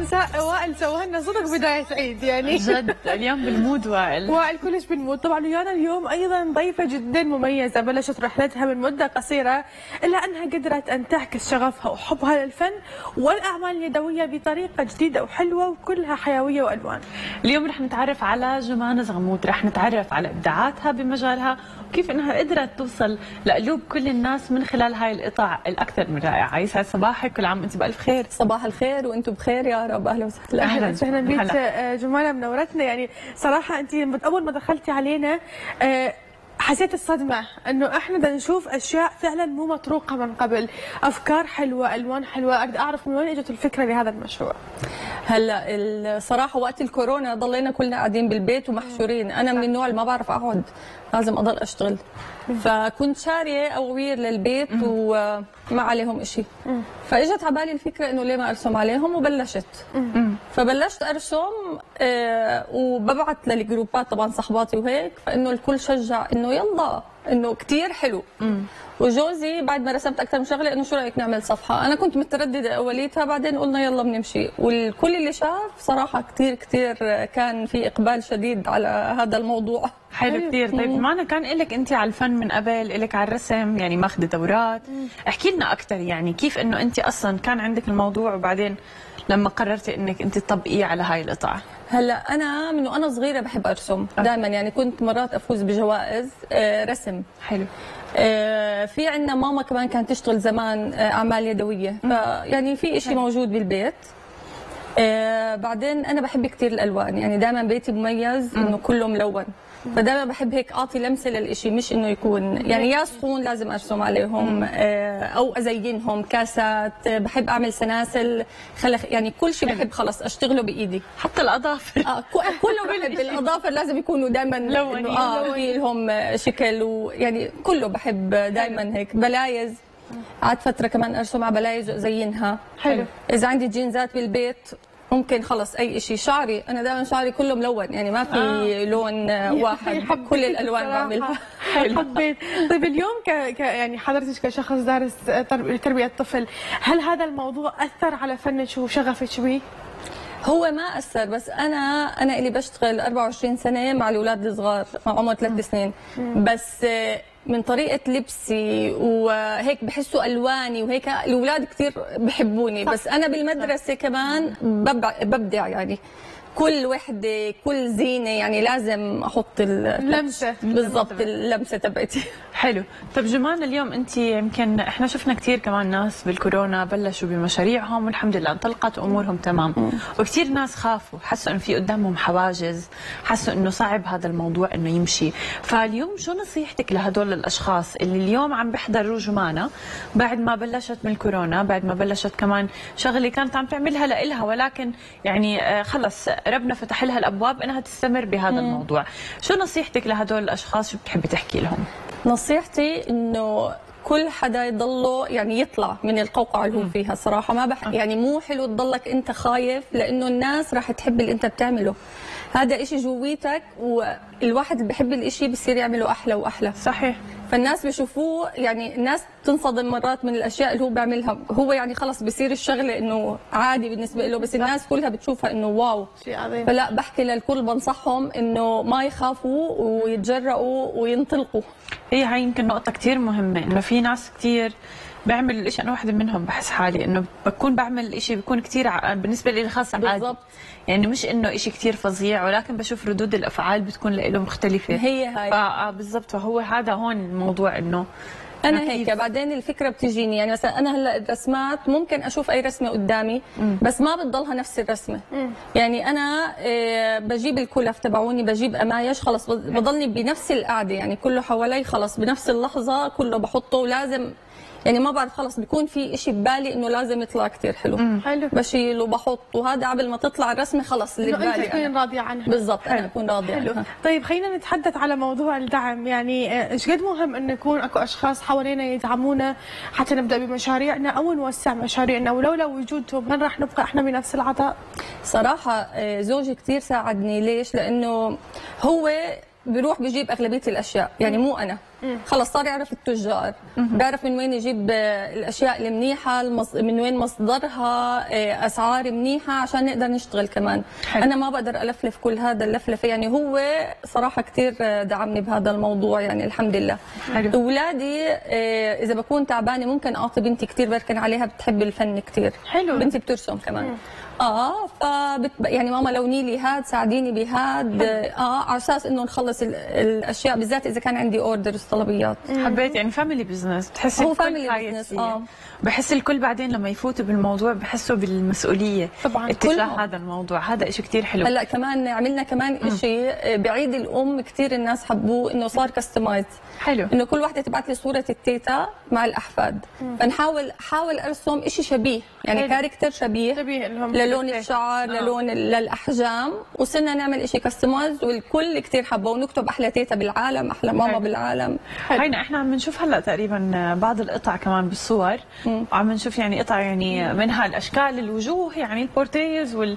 مساء وائل سوى لنا صدق بداية عيد يعني. جد اليوم بال mood وائل وائل كلش بال mood. طبعا ويانا اليوم أيضا ضيفة جدا مميزة بلشت رحلتها من مدة قصيرة الا أنها قدرت أن تعكس شغفها وحبها للفن والأعمال اليدوية بطريقة جديدة وحلوة وكلها حيوية وألوان. اليوم رح نتعرف على جمانة زغموت رح نتعرف على إبداعاتها بمجالها وكيف إنها قدرت توصل لقلوب كل الناس من خلال هاي القطع الأكثر من رائعة. يسعد صباحك كل عام وأنت بألف خير. صباح الخير وأنتم بخير يا رب أهلا وسهلا. أهلا وسهلا. بك هلا. آه، جمانه منورتنا يعني صراحة انت أول ما دخلتي علينا آه، حسيت الصدمة إنه إحنا بدنا نشوف أشياء فعلا مو مطروقة من قبل، أفكار حلوة، ألوان حلوة، أقدر أعرف من وين إجت الفكرة لهذا المشروع. هلأ الصراحه وقت الكورونا ضلينا كلنا قاعدين بالبيت ومحشورين. أنا من النوع اللي ما بعرف أقعد لازم أضل أشتغل. فكنت شارية اواوير للبيت وما عليهم إشي. فإجت على بالي الفكرة إنه ليه ما أرسم عليهم وبلشت. فبلشت أرسم آه، وببعت للجروبات طبعا صحباتي وهيك فإنه الكل شجع إنه يلا إنه كتير حلو. وجوزي بعد ما رسمت أكثر من شغلة إنه شو رأيك نعمل صفحة؟ أنا كنت مترددة أوليتها بعدين قلنا يلا بنمشي. والكل اللي شاف صراحة كتير كتير كان في إقبال شديد على هذا الموضوع. حلو كثير طيب معنا كان لك أنت على الفن من قبل لك على الرسم يعني ماخذه دورات؟ احكي لنا أكثر يعني كيف إنه أنت أصلا كان عندك الموضوع وبعدين لما قررتي إنك أنت تطبقيه على هاي القطع هلأ أنا من وأنا صغيرة بحب أرسم. دائما يعني كنت مرات أفوز بجوائز آه، رسم. حلو. آه، في عندنا ماما كمان كانت تشتغل زمان آه، أعمال يدوية. فيعني في إشي موجود بالبيت. بعدين أنا بحب كثير الألوان. يعني دائما بيتي مميز إنه كله ملون. فدائما بحب هيك أعطي لمسة للإشي مش إنه يكون يعني يا صحون لازم أرسم عليهم آه، أو أزينهم كاسات بحب أعمل سلاسل خلخ يعني كل شيء بحب خلص أشتغله بإيدي. حتى الأظافر. كو- كله بحب الأظافر لازم يكونوا دائما. آه في لهم شكل ويعني كله بحب دائما هيك. بلايز. قعدت فترة كمان أرسم على بلايز وأزينها. حلو. إذا عندي جينزات بالبيت ممكن خلص أي شيء شعري أنا دائما شعري كله ملون يعني ما في آه. لون واحد. كل الألوان. بعملها. حبيت. طيب اليوم ك... ك... يعني حضرتك كشخص دارس ترب... تربية طفل هل هذا الموضوع أثر على فنك وشغفك به؟ هو ما أثر بس أنا أنا اللي بشتغل 24 سنة مع الأولاد الصغار مع عمر ثلاث سنين. بس من طريقة لبسي وهيك بحسوا ألواني وهيك الأولاد كثير بحبوني. بس أنا بالمدرسة كمان ببع- ببدع يعني. كل وحدة كل زينة يعني لازم أحط ال- لمسة. بالضبط اللمسة تبعتي. حلو. طب جمان اليوم أنت يمكن إحنا شفنا كثير كمان ناس بالكورونا بلشوا بمشاريعهم والحمد لله انطلقت امورهم تمام. وكثير ناس خافوا حسوا إنه في قدامهم حواجز حسوا إنه صعب هذا الموضوع إنه يمشي. فاليوم شو نصيحتك لهدول الأشخاص اللي اليوم عم بيحضروا جمانة بعد ما بلشت من الكورونا بعد ما بلشت كمان شغلة كانت عم تعملها لإلها ولكن يعني آه، خلص ربنا فتح لها الأبواب إنها تستمر بهذا الموضوع. شو نصيحتك لهدول الأشخاص؟ شو بتحبي تحكي لهم؟ نصيحتي إنه كل حدا يضله يعني يطلع من القوقعة اللي هو فيها. صراحة ما بح يعني مو حلو تضلك أنت خايف لأنه الناس راح تحب اللي أنت بتعمله. هذا إشي جويتك والواحد اللي بحب الإشي بصير يعمله أحلى وأحلى. صحيح. فالناس بيشوفوه يعني الناس تنصدم مرات من الأشياء اللي هو بيعملها. هو يعني خلص بصير الشغلة إنه عادي بالنسبة له بس الناس كلها بتشوفها إنه واو. شيء عظيم. فلا بحكي للكل بنصحهم إنه ما يخافوا ويتجرأوا وينطلقوا. هي هاي يمكن نقطة كتير مهمة إنه في ناس كتير بعمل الإشي أنا واحدة منهم بحس حالي إنه بكون بعمل الإشي بيكون كتير ع- بالنسبة لي الخاص عادي. بالضبط. يعني مش إنه إشي كتير فظيع ولكن بشوف ردود الأفعال بتكون له مختلفة. هي هاي. آه بالضبط. فهو هذا هون الموضوع إنه أنا؟ هيك بعدين الفكرة بتجيني. يعني مثلا أنا هلأ الرسمات ممكن أشوف أي رسمة قدامي بس ما بتضلها نفس الرسمة. يعني أنا آه، بجيب الكلف تبعوني بجيب قمايش خلص بض- بضلني بنفس القعدة. يعني كله حوالي خلص بنفس اللحظة كله بحطه ولازم يعني ما بعرف خلص بيكون في إشي ببالي إنه لازم يطلع كتير حلو. حلو. بشيل وبحط وهذا قبل ما تطلع الرسمة خلص اللي ببالي تكونين أنا. راضية عنها. بالضبط أنا أكون راضية حلو. عنها. طيب خلينا نتحدث على موضوع الدعم. يعني آه، إيش قد مهم انه يكون أكو أشخاص حوالينا يدعمونا حتى نبدأ بمشاريعنا أو نوسع مشاريعنا؟ ولولا وجودهم هل راح نبقى إحنا بنفس العطاء؟ صراحة آه، زوجي كثير ساعدني. ليش؟ لأنه هو بيروح بيجيب أغلبية الأشياء. يعني مو أنا. خلص صار يعرف التجار. بيعرف من وين يجيب الأشياء المنيحه المص... من وين مصدرها آه، أسعار منيحة عشان نقدر نشتغل كمان. حلو. أنا ما بقدر ألفلف كل هذا اللفلفة. يعني هو صراحة كثير دعمني بهذا الموضوع يعني الحمد لله. حلو. أولادي آه، إذا بكون تعبانة ممكن أعطي بنتي كثير بركن عليها بتحب الفن كثير حلو. بنتي بترسم كمان. آه فبت... يعني ماما لوني لي هاد ساعديني بهاد. آه على أساس إنه نخلص ال... الأشياء بالذات إذا كان عندي orders طلبيات. حبيت يعني family business بتحسي هو حياتية. business، آه. بحس الكل بعدين لما يفوتوا بالموضوع بحسوا بالمسؤولية طبعاً، اتجاه. هذا الموضوع. هذا شيء كتير حلو. هلا كمان عملنا كمان شيء بعيد الأم كثير الناس حبوه إنه صار customize حلو. إنه كل وحده تبعت لي صورة التيتا مع الأحفاد. فنحاول حاول أرسم شيء شبيه. يعني حلو. character شبيه شبيه لهم. للون. الشعر آه. للون للأحجام. وصرنا نعمل شيء customize والكل كثير حبه ونكتب أحلى تيتا بالعالم أحلى ماما حلو. بالعالم. هينا إحنا عم نشوف هلأ تقريبا بعض القطع كمان بالصور. وعم نشوف يعني قطع يعني منها الاشكال الوجوه يعني ال portraits وال...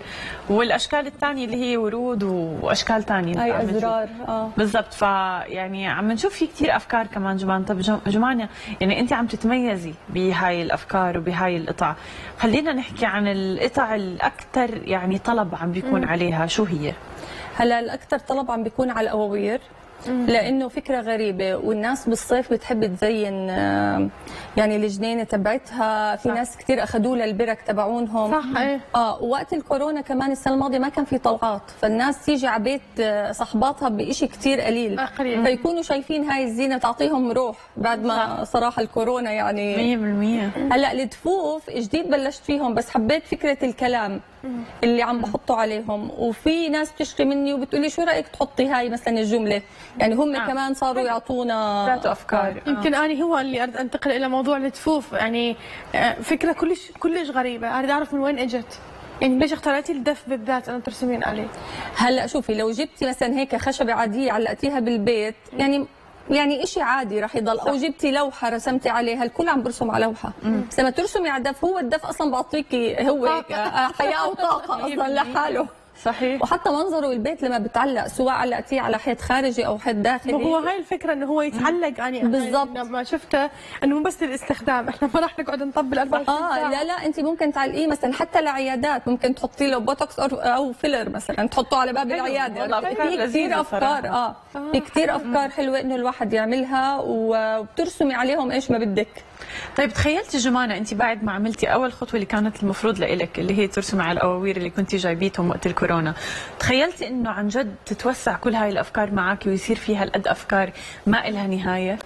والأشكال الثانية اللي هي ورود وأشكال ثانية. هاي أزرار آه. بالضبط. فيعني عم نشوف في كثير أفكار كمان جمان طب جم- جمانة يعني أنت عم تتميزي بهاي الأفكار وبهاي القطع. خلينا نحكي عن القطع الأكثر يعني طلب عم بيكون عليها؟ شو هي؟ هلا الأكثر طلب عم بيكون على الأواوير. لأنه فكرة غريبة والناس بالصيف بتحب تزين آه، يعني الجنينة تبعتها. في صح. ناس كثير اخذوا لها البرك تبعونهم. صح إيه. آه وقت الكورونا كمان السنة الماضية ما كان في طلعات فالناس تيجي على بيت آه، صحباتها بشيء كثير قليل. قليل. فيكونوا شايفين هاي الزينة تعطيهم روح بعد ما صراحة الكورونا يعني. 100% هلأ الدفوف جديد بلشت فيهم بس حبيت فكرة الكلام. اللي عم بحطه عليهم. وفي ناس بتشتري مني وبتقولي شو رأيك تحطي هاي مثلا الجملة؟ يعني هم آه. كمان صاروا يعطونا ذات أفكار. يمكن أني هو اللي أريد أنتقل إلى موضوع التفوف. يعني آه، فكرة كلش كلش غريبة. أريد أعرف من وين إجت. يعني ليش اختاريتي الدف بالذات انه ترسمين عليه؟ هلأ شوفي لو جبتي مثلا هيك خشبة عادية علقتيها بالبيت يعني يعني إشي عادي راح يضل. أو جبتي لوحة رسمتي عليها الكل عم برسم على لوحة. بس لما ترسمي على الدف هو الدف أصلا بعطيكي هو حياة وطاقة أصلا لحاله. صحيح. وحتى منظره البيت لما بتعلق سواء علقتيه على حيط خارجي أو حيط داخلي. وهو هاي الفكرة إنه هو يتعلق يعني بالضبط. لما شفته إنه مو بس للاستخدام إحنا ما راح نقعد نطبل 24 آه لا لا انت ممكن تعلقيه مثلا حتى لعيادات ممكن تحطي له بوتوكس أو filler مثلا تحطه على باب العيادة. والله في كثير أفكار. آه. في كثير أفكار حلوة إنه الواحد يعملها وبترسمي عليهم إيش ما بدك. طيب تخيلتي جمانة أنت بعد ما عملتي أول خطوة اللي كانت المفروض لإلك اللي هي ترسمي على الأواوير اللي كنتي جايبيتهم وقت الكورونا تخيلتي إنه عن جد تتوسع كل هاي الأفكار معك ويصير في هالقد أفكار ما إلها نهاية؟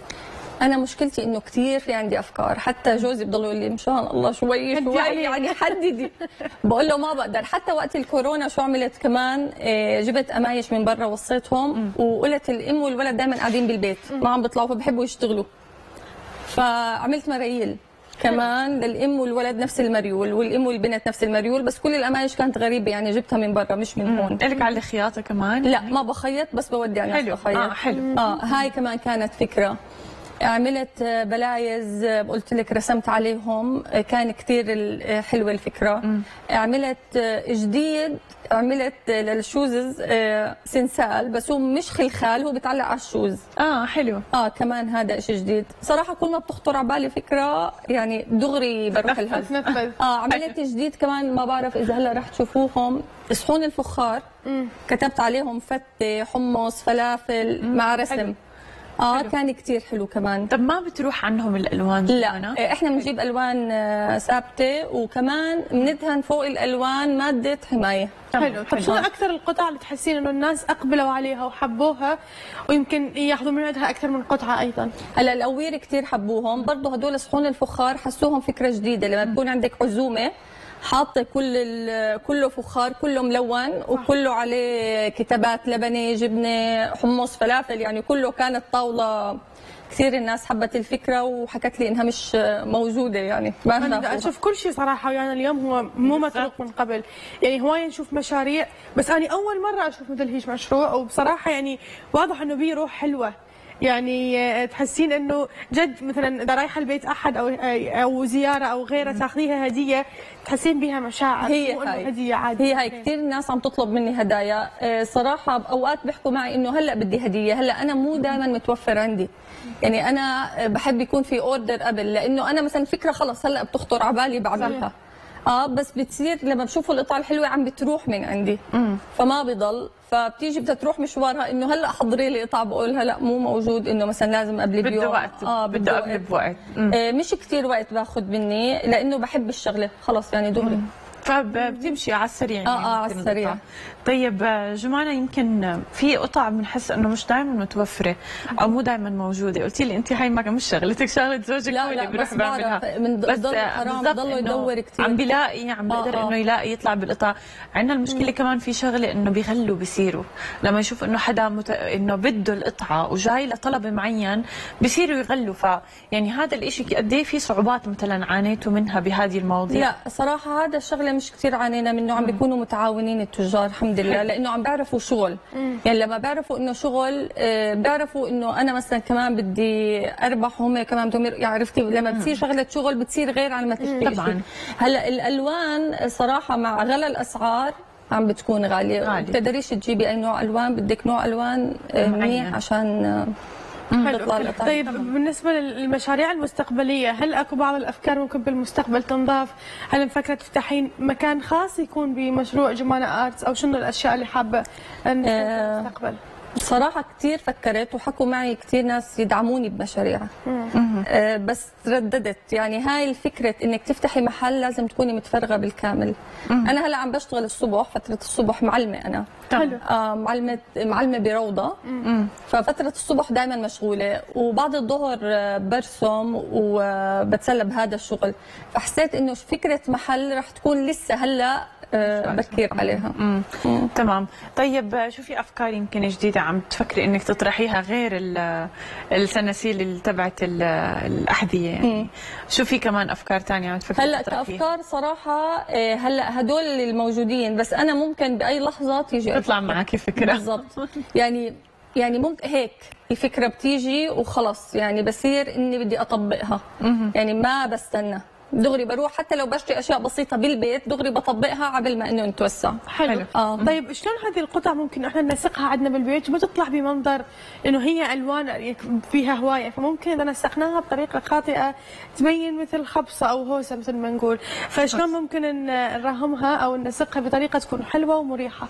أنا مشكلتي إنه كثير في عندي أفكار حتى جوزي بضل يقول لي مشان الله شوي شوي. يعني حددي. بقول له ما بقدر. حتى وقت الكورونا شو عملت كمان؟ إيه، جبت قمايش من برا وصيتهم وقلت الأم والولد دائما قاعدين بالبيت ما عم بيطلعوا فبحبوا يشتغلوا. فعملت مرايل كمان للأم والولد نفس المريول والأم والبنت نفس المريول بس كل القمايش كانت غريبة يعني جبتها من برا مش من هون. إلك على الخياطة كمان؟ لا ما بخيط بس بودي على حلو. بخيط آه، حلو. آه هاي كمان كانت فكرة. عملت آه، بلايز آه، قلت لك رسمت عليهم آه، كان كثير حلوة الفكرة. عملت آه، جديد عملت لل shoes سنسال بس هو مش خلخال هو بتعلق على ال shoes. آه حلو. آه كمان هذا شيء جديد. صراحة كل ما بتخطر على بالي فكرة يعني دغري بروح لها تنفذ آه عملت جديد كمان ما بعرف إذا هلأ رح تشوفوهم. صحون الفخار. كتبت عليهم فتة حمص فلافل مع رسم. حلو. آه حلو. كان كتير حلو كمان. طب ما بتروح عنهم الألوان؟ لا إحنا بنجيب ألوان آه، ثابتة وكمان بندهن فوق الألوان مادة حماية. حلو طب شو أكثر القطع اللي تحسين إنه الناس أقبلوا عليها وحبوها ويمكن ياخذوا من عندها أكثر من قطعة أيضا؟ هلا الأوير كتير حبوهم. برضه هدول صحون الفخار حسوهم فكرة جديدة. لما تكون عندك عزومة حاطه كل ال- كله فخار كله ملون وكله عليه كتابات لبنه جبنة حمص فلافل يعني كله كانت طاولة كثير الناس حبت الفكرة وحكت لي إنها مش موجودة يعني ما أنا. أشوف كل شيء صراحة ويانا اليوم هو مو متروك من قبل. يعني هواية نشوف مشاريع بس أنا أول مرة أشوف مثل هيك مشروع وبصراحة يعني واضح إنه بيه روح حلوة. يعني آه، تحسين إنه جد مثلا إذا رايحة البيت أحد أو أو زيارة أو غيرة تاخذيها هدية تحسين بها مشاعر هي هاي. هدية عادي هي هاي. كثير ناس عم تطلب مني هدايا. آه، صراحة بأوقات بيحكوا معي إنه هلأ بدي هدية. هلأ أنا مو دائما متوفر عندي. يعني أنا بحب يكون في اوردر قبل. لأنه أنا مثلا فكرة خلص هلأ بتخطر على بالي بعملها. آه بس بتصير لما بشوفوا القطعه الحلوه عم بتروح من عندي. فما بضل. فبتيجي بدها تروح مشوارها إنه هلأ حضري لي قطعه بقولها لا مو موجود إنه مثلا لازم قبل بيوم. بده وقت. آه بده قبل بوقت. مم. آه، مش كثير وقت باخذ مني لأنه بحب الشغلة. خلص يعني دغري. فبتمشي على السريع يعني آه، آه، على ممكن السريع. القطع. طيب آه، جمانة يمكن في قطع بنحس إنه مش دائما متوفرة أو مو دائما موجودة قلتي لي انت هاي ما مش شغلتك شغلة زوجك لا، لا، بس بيعملها بعرف، من بس ضل آه، حرام، بالضبط ضله إنه يدور كتير. عم بيلاقي عم آه، بيقدر آه. إنه يلاقي يطلع بالقطع عندنا المشكلة كمان في شغلة إنه بيغلوا بيصيروا لما يشوف إنه حدا مت... إنه بده القطعة وجاي لطلب معين بيصيروا يغلوا ف يعني هذا الإشي قد إيه في صعوبات مثلا عانيتوا منها بهذه المواضيع لا صراحة هذا الشغلة مش كثير عانينا منه عم بيكونوا متعاونين التجار الحمد لله لأنه عم بيعرفوا شغل. يعني لما بيعرفوا إنه شغل آه، بيعرفوا إنه أنا مثلا كمان بدي أربح وهم كمان بدهم يعني عرفتي؟ لما بتصير شغلة شغل بتصير غير عن ما تشتري طبعاً. هلأ الألوان صراحة مع غلا الأسعار عم بتكون غالية. غالية. بتقدريش تجيبي أي نوع ألوان بدك نوع ألوان آه،. منيح عشان آه، حلو. طيب بالنسبة للمشاريع المستقبلية هل أكو بعض الأفكار ممكن بالمستقبل تنضاف؟ هل مفكرة تفتحين مكان خاص يكون بمشروع جمانة آرتس؟ أو شنو الأشياء اللي أن تكون آه. بالمستقبل بصراحة كثير فكرت وحكوا معي كثير ناس يدعموني بمشاريع آه، بس ترددت. يعني هاي الفكرة إنك تفتحي محل لازم تكوني متفرغة بالكامل. أنا هلأ عم بشتغل الصبح فترة الصبح معلمة أنا. حلو. آه معلمة معلمة بروضة. ففترة الصبح دائما مشغولة. وبعد الظهر آه، برسم وبتسلى بهذا الشغل. فحسيت إنه فكرة محل رح تكون لسه هلأ بكير عليها. مم. تمام. طيب آه، شو في أفكار يمكن جديدة عم تفكري إنك تطرحيها غير ال- السناسيل اللي تبعت ال- الأحذية يعني. شو في كمان أفكار تانية عم تفكري هلأ؟ كأفكار صراحة آه، هلأ هدول الموجودين بس أنا ممكن بأي لحظة تيجي تطلع معك فكره بالضبط. يعني يعني ممكن هيك الفكرة بتيجي وخلص. يعني بصير إني بدي أطبقها. يعني ما بستنى. دغري بروح حتى لو بشتري أشياء بسيطة بالبيت دغري بطبقها قبل ما إنه نتوسع. حلو. آه. طيب شلون هذه القطع ممكن إحنا ننسقها عندنا بالبيت وما تطلع بمنظر إنه هي ألوان فيها هواية فممكن إذا نسقناها بطريقة خاطئة تبين مثل خبصة أو هوسة مثل ما نقول. فشلون ممكن نرهمها أو نسقها بطريقة تكون حلوة ومريحة؟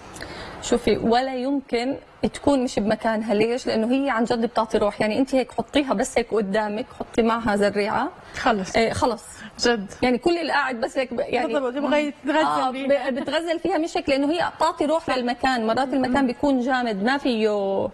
شوفي ولا يمكن تكون مش بمكانها. ليش؟ لأنه هي عن جد بتعطي روح. يعني أنت هيك حطيها بس هيك قدامك حطي معها زريعه خلص. إيه خلص. جد. يعني كل اللي قاعد بس هيك يعني بالضبط يبغى آه يتغزل بتغزل فيها مش هيك لأنه هي بتعطي روح للمكان. مرات المكان بيكون جامد ما فيه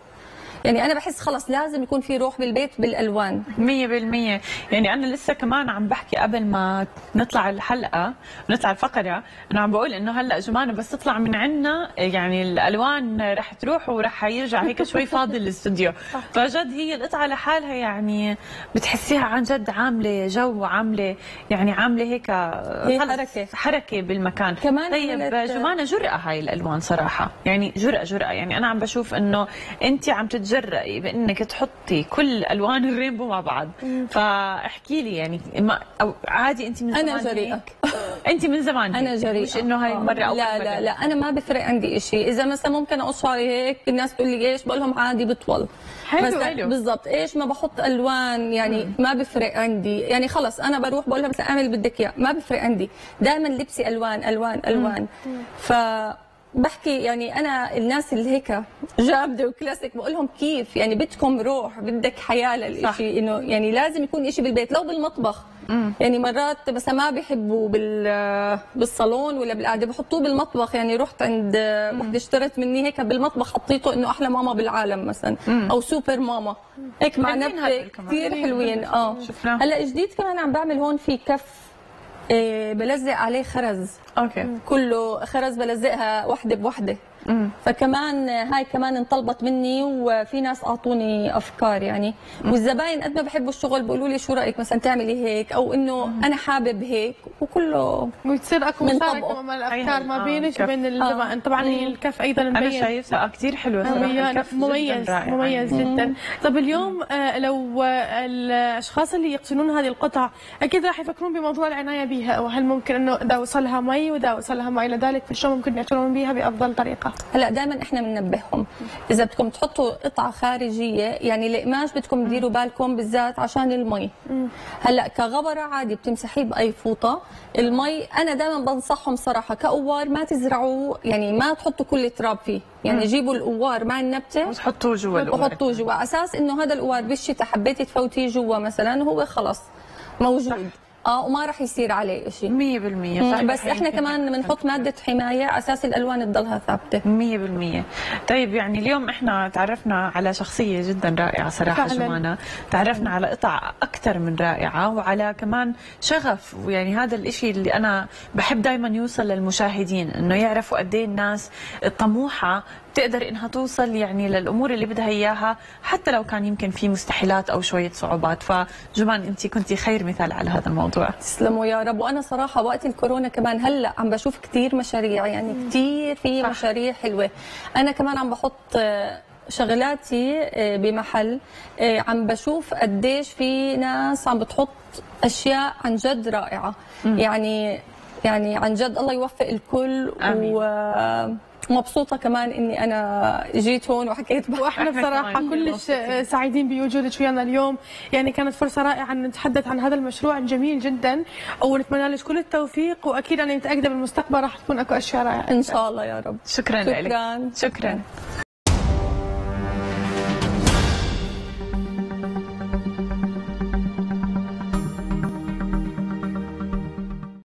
يعني أنا بحس خلص لازم يكون في روح بالبيت بالألوان. مية بالمية. يعني أنا لسه كمان عم بحكي قبل ما نطلع الحلقة نطلع الفقرة أنا عم بقول إنه هلأ جمانة بس تطلع من عنا يعني الألوان رح تروح ورح يرجع هيك شوي فاضي الاستوديو فجد هي القطعة لحالها يعني بتحسيها عن جد عاملة جو عاملة يعني عاملة هيك هي خلص حركة. حركة بالمكان. كمان طيب جمانة جرأة هاي الألوان صراحة. يعني جرأة جرأة. يعني أنا عم بشوف إنه أنت عم تتجرأي بإنك تحطي كل ألوان الرينبو مع بعض. فاحكي لي يعني ما أو عادي أنت من زمان أنا جريئة؟ أنت من زمان أنا. جريئة. مش إنه هاي آه. مرة أول لا. لا لا. أنا ما بفرق عندي شيء إذا مثلا ممكن اقص شعري هيك الناس تقول لي إيش؟ بقول لهم عادي بطول. حلو، حلو. بالضبط. إيش ما بحط ألوان يعني ما بفرق عندي. يعني خلص أنا بروح بقول لهم مثلا أعمل بدك إياه. ما بفرق عندي. دائما لبسي ألوان ألوان ألوان. ف بحكي يعني أنا الناس اللي هيك جامده وكلاسيك بقول لهم كيف؟ يعني بدكم روح بدك حياة للشيء إنه يعني لازم يكون شيء بالبيت لو بالمطبخ. يعني مرات مثلا ما بيحبوا بال بالصالون ولا بالقعدة بحطوه بالمطبخ. يعني رحت عند وحدة اشترت مني هيك بالمطبخ حطيته إنه أحلى ماما بالعالم مثلا. أو سوبر ماما. هيك مع نبته كمان. كثير حلوين. آه. هلأ جديد كمان عم بعمل هون في كف بلزق عليه خرز. okay. كله خرز بلزقها وحدة فكمان هاي كمان انطلبت مني وفي ناس أعطوني أفكار يعني. والزباين قد ما بحبوا الشغل بيقولوا لي شو رأيك مثلا تعملي هيك؟ أو إنه أنا حابب هيك وكله وتصير أكو من مشاركة. مع الأفكار أيضاً. ما آه، بينك. وبين الزبائن طبعا هي الكف أيضا أنا شايفها كثير حلوة صراحة. جداً مميز. رائع. مميز جدا. طب اليوم آه، لو آه، الأشخاص اللي يقتنون هذه القطع أكيد راح يفكرون بموضوع العناية بها وهل ممكن إنه إذا وصلها مي وإذا وصلها ما إلى ذلك فشو ممكن يعتنون بها بأفضل طريقة. هلا دائما إحنا بننبههم إذا بدكم تحطوا قطعة خارجية يعني القماش بدكم تديروا بالكم بالذات عشان المي. هلا كغبرة عادي بتمسحيه بأي فوطة. المي أنا دائما بنصحهم صراحة كقوار ما تزرعوا يعني ما تحطوا كل التراب فيه. يعني جيبوا القوار مع النبتة وتحطوه جوا الأمور. وحطوه جوا. على أساس إنه هذا القوار بالشتاء حبيتي تفوتيه جوا مثلا هو خلص. موجود. آه وما راح يصير عليه شيء 100% صحيح. بس إحنا كمان بنحط مادة حماية على أساس الألوان تضلها ثابتة. 100% طيب يعني اليوم إحنا تعرفنا على شخصية جدا رائعة صراحة فعلاً. جمانة. تعرفنا على قطع أكثر من رائعة وعلى كمان شغف. ويعني هذا الإشي اللي أنا بحب دايما يوصل للمشاهدين إنه يعرفوا قد إيه الناس الطموحة تقدر إنها توصل يعني للأمور اللي بدها إياها حتى لو كان يمكن في مستحيلات أو شوية صعوبات. فجمان أنت كنتي خير مثال على هذا الموضوع. تسلموا يا رب. وأنا صراحة وقت الكورونا كمان هلأ عم بشوف كثير مشاريع يعني كثير في. مشاريع حلوة. أنا كمان عم بحط آه، شغلاتي آه، بمحل آه، عم بشوف قديش في ناس عم بتحط أشياء عن جد رائعة. يعني يعني عن جد الله يوفق الكل آمين. ومبسوطه كمان إني أنا جيت هون وحكيت معك. وإحنا إحنا بصراحه كمان كلش. سعيدين بوجودك ويانا اليوم يعني كانت فرصة رائعة أن نتحدث عن هذا المشروع الجميل جدا ونتمنى لك كل التوفيق وأكيد أنا متأكدة بالمستقبل راح تكون أكو أشياء رائعة إن شاء الله يا رب شكرا لك شكراً. شكرا